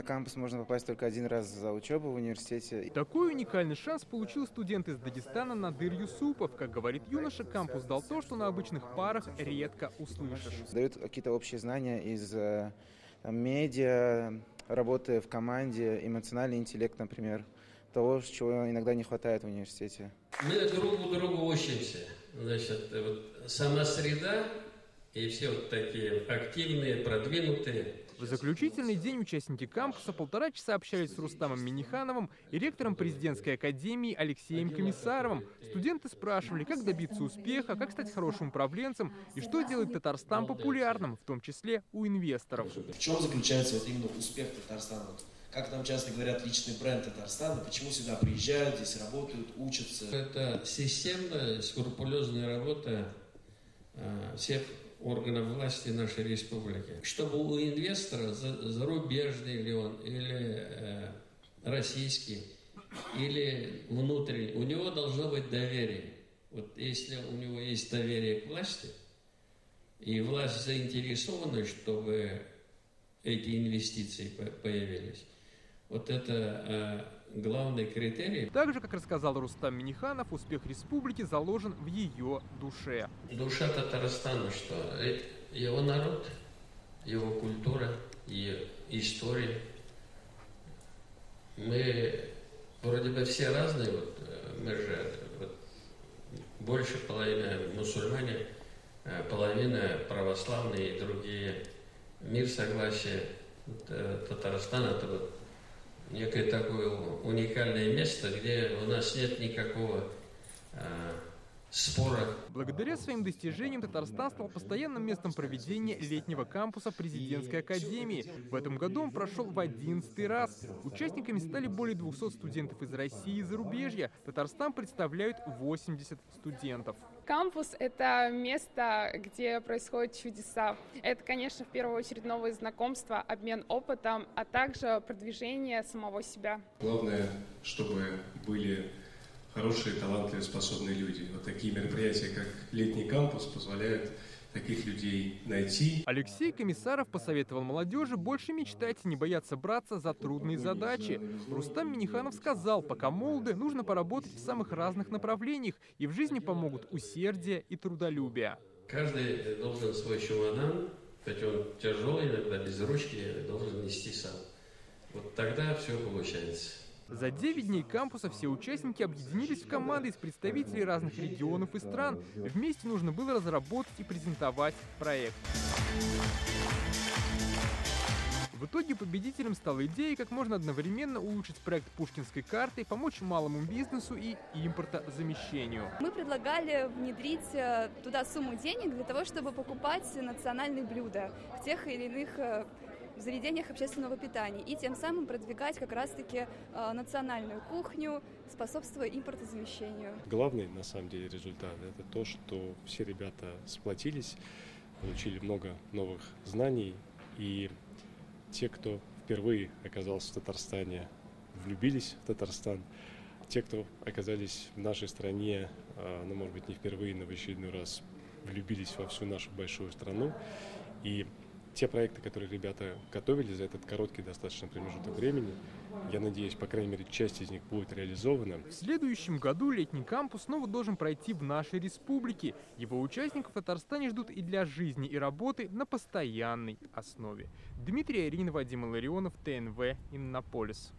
На кампус можно попасть только один раз за учебу в университете. Такой уникальный шанс получил студент из Дагестана Надыр Юсупов. Как говорит юноша, кампус дал то, что на обычных парах редко услышишь. Дают какие-то общие знания из э, там, медиа, работы в команде, эмоциональный интеллект, например. Того, чего иногда не хватает в университете. Мы друг у друга учимся. Значит, вот сама среда и все вот такие активные, продвинутые. В заключительный день участники кампуса полтора часа общались с Рустамом Минихановым и ректором президентской академии Алексеем Комиссаровым. Студенты спрашивали, как добиться успеха, как стать хорошим управленцем и что делает Татарстан популярным, в том числе у инвесторов. В чем заключается вот именно успех Татарстана? Как там часто говорят, личный бренд Татарстана, почему сюда приезжают, здесь работают, учатся? Это системная, скрупулезная работа э, всех органов власти нашей республики. Чтобы у инвестора, зарубежный ли он, или э, российский, или внутренний, у него должно быть доверие. Вот если у него есть доверие к власти, и власть заинтересована, чтобы эти инвестиции появились, вот это э, главный критерий. Так же, как рассказал Рустам Миниханов, успех республики заложен в ее душе. Душа Татарстана, что его народ, его культура, и история. Мы вроде бы все разные, вот, э, мы же вот, больше половины мусульмане, э, половина православные и другие. Мир согласия э, Татарстана – это вот некое такое уникальное место, где у нас нет никакого э, спора. Благодаря своим достижениям Татарстан стал постоянным местом проведения летнего кампуса президентской академии. В этом году он прошел в одиннадцатый раз. Участниками стали более 200 студентов из России и зарубежья. Татарстан представляют 80 студентов. Кампус — это место, где происходят чудеса. Это, конечно, в первую очередь новые знакомства, обмен опытом, а также продвижение самого себя. Главное, чтобы были хорошие, талантливые, способные люди. Вот такие мероприятия, как летний кампус, позволяют таких людей найти. Алексей Комиссаров посоветовал молодежи больше мечтать и не бояться браться за трудные задачи. Рустам Миниханов сказал, пока молоды, нужно поработать в самых разных направлениях, и в жизни помогут усердие и трудолюбие. Каждый должен свой чемодан, хоть он тяжелый, иногда без ручки, должен нести сам. Вот тогда все получается. За 9 дней кампуса все участники объединились в команды из представителей разных регионов и стран. Вместе нужно было разработать и презентовать проект. В итоге победителем стала идея, как можно одновременно улучшить проект Пушкинской карты, помочь малому бизнесу и импортозамещению. Мы предлагали внедрить э, туда сумму денег для того, чтобы покупать национальные блюда в тех или иных э, в заведениях общественного питания и тем самым продвигать как раз-таки э, национальную кухню, способствуя импортозамещению. Главный, на самом деле, результат – это то, что все ребята сплотились, получили много новых знаний, и те, кто впервые оказался в Татарстане, влюбились в Татарстан, те, кто оказались в нашей стране, э, ну, может быть, не впервые, но в очередной раз влюбились во всю нашу большую страну. И те проекты, которые ребята готовили за этот короткий достаточно промежуток времени, я надеюсь, по крайней мере, часть из них будет реализована. В следующем году летний кампус снова должен пройти в нашей республике. Его участников в Татарстане ждут и для жизни, и работы на постоянной основе. Дмитрий Арин, Вадим Иларионов, ТНВ, Иннополис.